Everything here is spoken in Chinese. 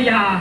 哎呀